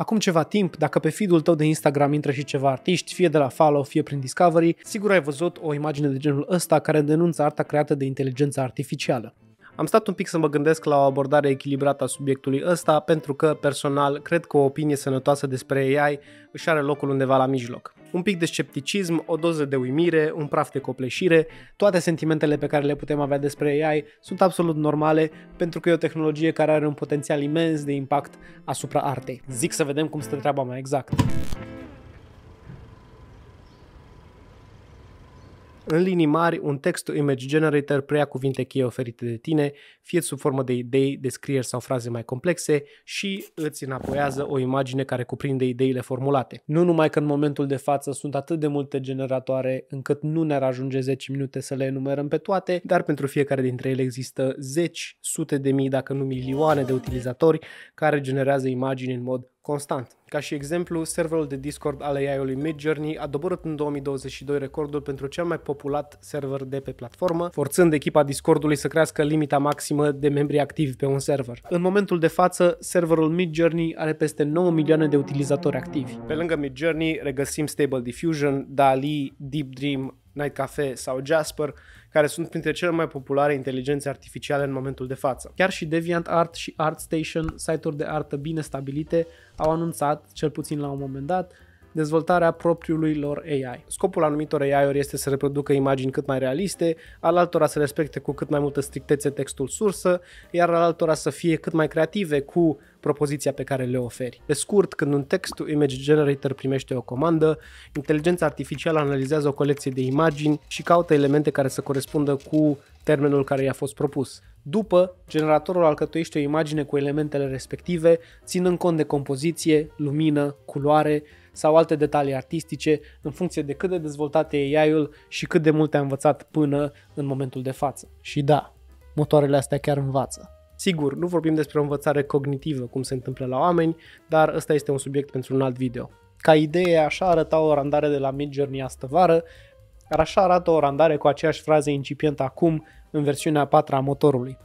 Acum ceva timp, dacă pe feed-ul tău de Instagram intră și ceva artiști, fie de la follow, fie prin Discovery, sigur ai văzut o imagine de genul ăsta care denunță arta creată de inteligența artificială. Am stat un pic să mă gândesc la o abordare echilibrată a subiectului ăsta, pentru că, personal, cred că o opinie sănătoasă despre AI își are locul undeva la mijloc. Un pic de scepticism, o doză de uimire, un praf de copleșire, toate sentimentele pe care le putem avea despre AI sunt absolut normale pentru că e o tehnologie care are un potențial imens de impact asupra artei. Zic să vedem cum stă treaba mai exact. În linii mari, un text image generator preia cuvinte cheie oferite de tine, fie sub formă de idei, descrieri sau fraze mai complexe și îți înapoiază o imagine care cuprinde ideile formulate. Nu numai că în momentul de față sunt atât de multe generatoare încât nu ne-ar ajunge 10 minute să le enumerăm pe toate, dar pentru fiecare dintre ele există zeci, sute de mii, dacă nu milioane de utilizatori care generează imagini în mod constant. Ca și exemplu, serverul de Discord al AI-ului Midjourney a doborât în 2022 recordul pentru cel mai populat server de pe platformă, forțând echipa Discordului să crească limita maximă de membri activi pe un server. În momentul de față, serverul Midjourney are peste 9 milioane de utilizatori activi. Pe lângă Midjourney regăsim Stable Diffusion, DALI, Deep Dream, Night Cafe sau Jasper, care sunt printre cele mai populare inteligențe artificiale în momentul de față. Chiar și DeviantArt și ArtStation, site-uri de artă bine stabilite, au anunțat, cel puțin la un moment dat, dezvoltarea propriului lor AI. Scopul anumitor AI-uri este să reproducă imagini cât mai realiste, al altora să respecte cu cât mai multă strictețe textul sursă, iar al altora să fie cât mai creative cu propoziția pe care le oferi. Pe scurt, când un text image generator primește o comandă, inteligența artificială analizează o colecție de imagini și caută elemente care să corespundă cu termenul care i-a fost propus. După, generatorul alcătuiește o imagine cu elementele respective, ținând cont de compoziție, lumină, culoare sau alte detalii artistice, în funcție de cât de dezvoltat e AI-ul și cât de mult a învățat până în momentul de față. Și da, motoarele astea chiar învață. Sigur, nu vorbim despre o învățare cognitivă, cum se întâmplă la oameni, dar ăsta este un subiect pentru un alt video. Ca idee, așa arăta o randare de la Midjourney astă vară, iar așa arată o randare cu aceeași frază incipientă acum în versiunea a patra a motorului.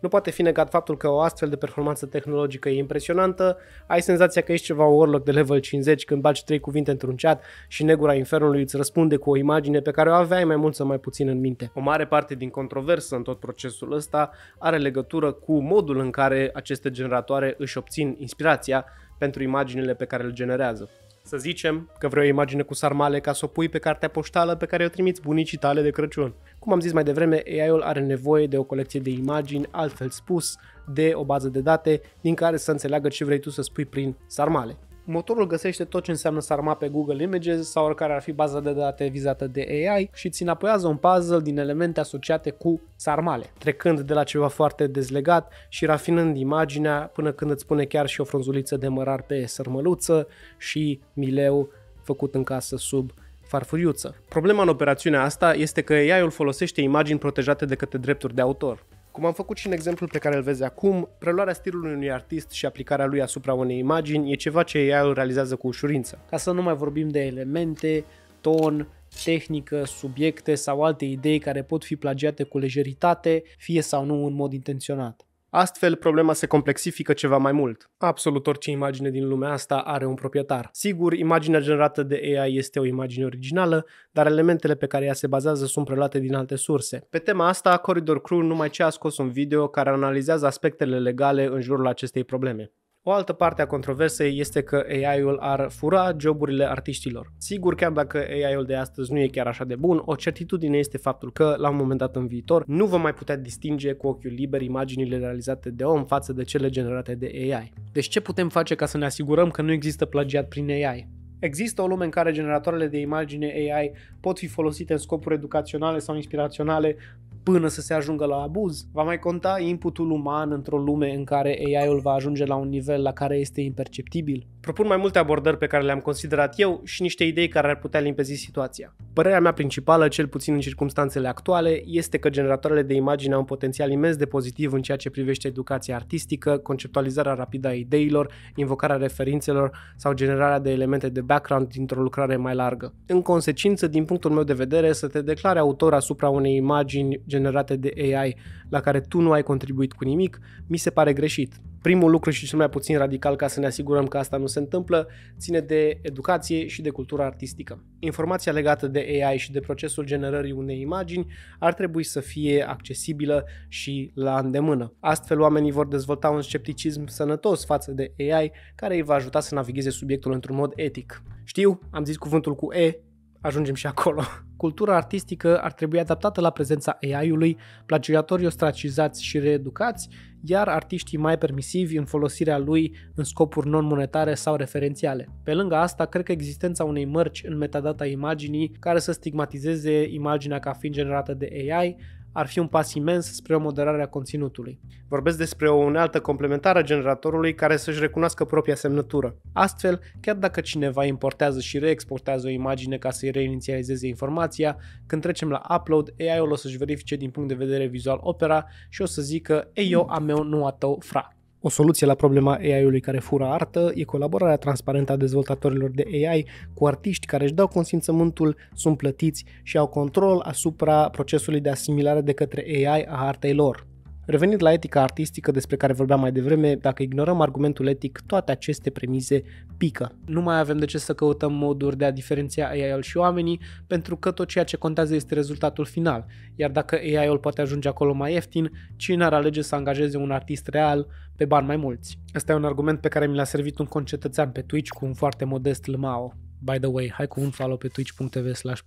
Nu poate fi negat faptul că o astfel de performanță tehnologică e impresionantă, ai senzația că ești ceva warlock de level 50 când bagi trei cuvinte într-un chat și negura infernului îți răspunde cu o imagine pe care o aveai mai mult sau mai puțin în minte. O mare parte din controversă în tot procesul ăsta are legătură cu modul în care aceste generatoare își obțin inspirația pentru imaginile pe care le generează. Să zicem că vrei o imagine cu sarmale ca să o pui pe cartea poștală pe care o trimiți bunicii tale de Crăciun. Cum am zis mai devreme, AI-ul are nevoie de o colecție de imagini, altfel spus, de o bază de date din care să înțeleagă ce vrei tu să spui prin sarmale. Motorul găsește tot ce înseamnă sarma pe Google Images sau oricare ar fi baza de date vizată de AI și îți înapoiază un puzzle din elemente asociate cu sarmale, trecând de la ceva foarte dezlegat și rafinând imaginea până când îți pune chiar și o frunzuliță de mărar pe sărmăluță și mileu făcut în casă sub farfuriuță. Problema în operațiunea asta este că AI-ul folosește imagini protejate de către drepturi de autor. Cum am făcut și în exemplul pe care îl vezi acum, preluarea stilului unui artist și aplicarea lui asupra unei imagini e ceva ce AI-ul realizează cu ușurință. Ca să nu mai vorbim de elemente, ton, tehnică, subiecte sau alte idei care pot fi plagiate cu lejeritate, fie sau nu în mod intenționat. Astfel, problema se complexifică ceva mai mult. Absolut orice imagine din lumea asta are un proprietar. Sigur, imaginea generată de AI este o imagine originală, dar elementele pe care ea se bazează sunt preluate din alte surse. Pe tema asta, Corridor Crew numai ce a scos un video care analizează aspectele legale în jurul acestei probleme. O altă parte a controversei este că AI-ul ar fura joburile artiștilor. Sigur, chiar dacă AI-ul de astăzi nu e chiar așa de bun, o certitudine este faptul că, la un moment dat în viitor, nu vom mai putea distinge cu ochiul liber imaginile realizate de om față de cele generate de AI. Deci ce putem face ca să ne asigurăm că nu există plagiat prin AI? Există o lume în care generatoarele de imagine AI pot fi folosite în scopuri educaționale sau inspiraționale până să se ajungă la abuz. Va mai conta inputul uman într-o lume în care AI-ul va ajunge la un nivel la care este imperceptibil? Propun mai multe abordări pe care le-am considerat eu și niște idei care ar putea limpezi situația. Părerea mea principală, cel puțin în circunstanțele actuale, este că generatoarele de imagine au un potențial imens de pozitiv în ceea ce privește educația artistică, conceptualizarea rapidă a ideilor, invocarea referințelor sau generarea de elemente de background dintr-o lucrare mai largă. În consecință, din punctul meu de vedere, să te declare autor asupra unei imagini generate de AI la care tu nu ai contribuit cu nimic, mi se pare greșit. Primul lucru și cel mai puțin radical ca să ne asigurăm că asta nu se întâmplă ține de educație și de cultură artistică. Informația legată de AI și de procesul generării unei imagini ar trebui să fie accesibilă și la îndemână. Astfel, oamenii vor dezvolta un scepticism sănătos față de AI care îi va ajuta să navigheze subiectul într-un mod etic. Știu, am zis cuvântul cu E, ajungem și acolo. Cultura artistică ar trebui adaptată la prezența AI-ului, plagiatorii ostracizați și reeducați, iar artiștii mai permisivi în folosirea lui în scopuri non-monetare sau referențiale. Pe lângă asta, cred că existența unei mărci în metadata imaginii care să stigmatizeze imaginea ca fiind generată de AI ar fi un pas imens spre o moderare a conținutului. Vorbesc despre o unealtă complementară a generatorului care să-și recunoască propria semnătură. Astfel, chiar dacă cineva importează și reexportează o imagine ca să-i reinițializeze informația, când trecem la upload, AI-ul o să-și verifice din punct de vedere vizual opera și o să zică Ei eu, a meu, nu a tău, fra. O soluție la problema AI-ului care fură artă e colaborarea transparentă a dezvoltatorilor de AI cu artiști care își dau consimțământul, sunt plătiți și au control asupra procesului de asimilare de către AI a artei lor. Revenind la etica artistică despre care vorbeam mai devreme, dacă ignorăm argumentul etic, toate aceste premize pică. Nu mai avem de ce să căutăm moduri de a diferenția AI-ul și oamenii, pentru că tot ceea ce contează este rezultatul final. Iar dacă AI-ul poate ajunge acolo mai ieftin, cine ar alege să angajeze un artist real pe bani mai mulți? Asta e un argument pe care mi l-a servit un concetățean pe Twitch cu un foarte modest lmao. By the way, hai cu un follow pe twitch.tv slash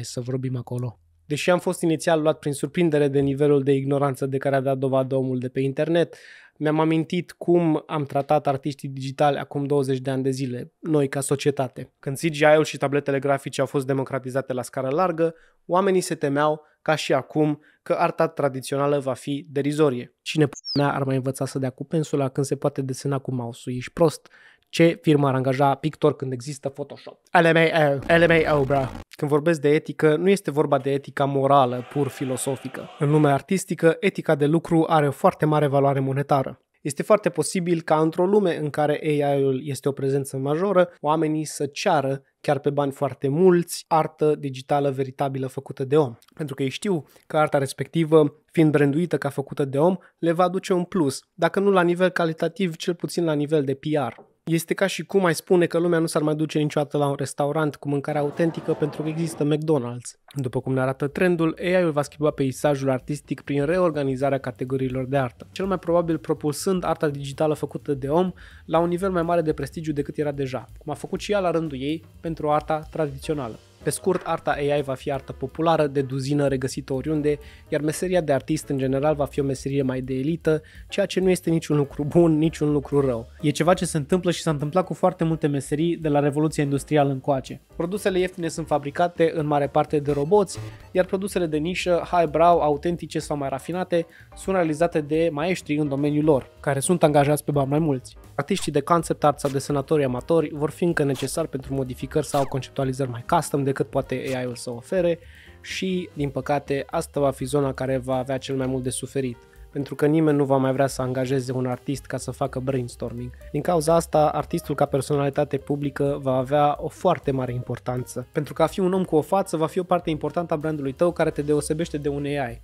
să vorbim acolo. Deși am fost inițial luat prin surprindere de nivelul de ignoranță de care a dat dovadă omul de pe internet, mi-am amintit cum am tratat artiștii digitali acum 20 de ani de zile, noi ca societate. Când CGI-ul și tabletele grafice au fost democratizate la scară largă, oamenii se temeau, ca și acum, că arta tradițională va fi derizorie. Cine mea ar mai învăța să dea cu pensula când se poate desena cu mouse-ul? Ești prost. Ce firmă ar angaja pictor când există Photoshop? LMAO, LMAO, bro. Când vorbesc de etică, nu este vorba de etica morală, pur filosofică. În lumea artistică, etica de lucru are o foarte mare valoare monetară. Este foarte posibil ca într-o lume în care AI-ul este o prezență majoră, oamenii să ceară, chiar pe bani foarte mulți, artă digitală veritabilă făcută de om. Pentru că ei știu că arta respectivă, fiind branduită ca făcută de om, le va aduce un plus, dacă nu la nivel calitativ, cel puțin la nivel de PR. Este ca și cum ai spune că lumea nu s-ar mai duce niciodată la un restaurant cu mâncare autentică pentru că există McDonald's. După cum ne arată trendul, AI-ul va schimba peisajul artistic prin reorganizarea categoriilor de artă, cel mai probabil propulsând arta digitală făcută de om la un nivel mai mare de prestigiu decât era deja, cum a făcut și ea la rândul ei pentru arta tradițională. Pe scurt, arta AI va fi artă populară, de duzină, regăsită oriunde, iar meseria de artist în general va fi o meserie mai de elită, ceea ce nu este niciun lucru bun, niciun lucru rău. E ceva ce se întâmplă și s-a întâmplat cu foarte multe meserii de la Revoluția Industrială încoace. Produsele ieftine sunt fabricate în mare parte de roboți, iar produsele de nișă, highbrow, autentice sau mai rafinate, sunt realizate de maestri în domeniul lor, care sunt angajați pe bani mai mulți. Artiștii de concept art sau desenatori amatori vor fi încă necesari pentru modificări sau conceptualizări mai custom decât poate AI-ul să ofere și, din păcate, asta va fi zona care va avea cel mai mult de suferit pentru că nimeni nu va mai vrea să angajeze un artist ca să facă brainstorming. Din cauza asta, artistul ca personalitate publică va avea o foarte mare importanță, pentru că a fi un om cu o față va fi o parte importantă a brandului tău care te deosebește de un AI.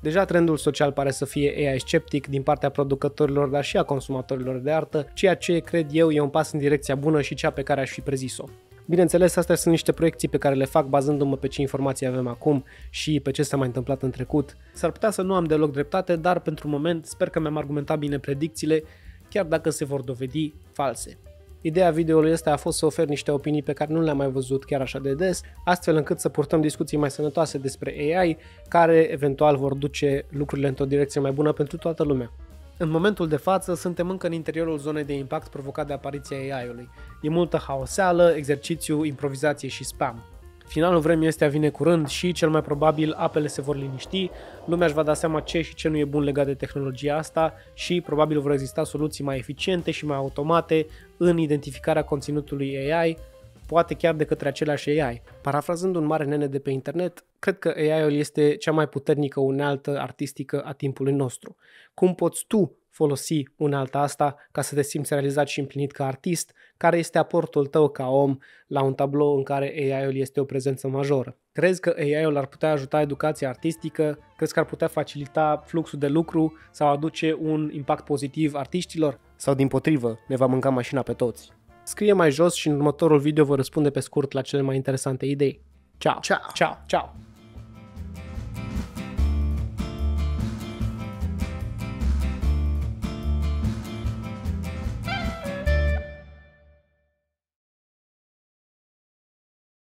Deja trendul social pare să fie AI sceptic din partea producătorilor, dar și a consumatorilor de artă, ceea ce cred eu e un pas în direcția bună și cea pe care aș fi prezis-o. Bineînțeles, astea sunt niște proiecții pe care le fac bazându-mă pe ce informații avem acum și pe ce s-a mai întâmplat în trecut. S-ar putea să nu am deloc dreptate, dar pentru moment sper că mi-am argumentat bine predicțiile, chiar dacă se vor dovedi false. Ideea videoului ăsta a fost să ofer niște opinii pe care nu le-am mai văzut chiar așa de des, astfel încât să purtăm discuții mai sănătoase despre AI, care eventual vor duce lucrurile într-o direcție mai bună pentru toată lumea. În momentul de față, suntem încă în interiorul zonei de impact provocat de apariția AI-ului. E multă haoseală, exercițiu, improvizație și spam. Finalul vremii este a vine curând și, cel mai probabil, apele se vor liniști, lumea își va da seama ce și ce nu e bun legat de tehnologia asta și probabil vor exista soluții mai eficiente și mai automate în identificarea conținutului AI, poate chiar de către același AI. Parafrazând un mare nene de pe internet, cred că AI-ul este cea mai puternică unealtă artistică a timpului nostru. Cum poți tu folosi unealta asta ca să te simți realizat și împlinit ca artist? Care este aportul tău ca om la un tablou în care AI-ul este o prezență majoră? Crezi că AI-ul ar putea ajuta educația artistică? Crezi că ar putea facilita fluxul de lucru sau aduce un impact pozitiv artiștilor? Sau din potrivă, ne va mânca mașina pe toți? Scrie mai jos și în următorul video vă răspunde pe scurt la cele mai interesante idei. Ciao! Ciao. Ciao! Ciao!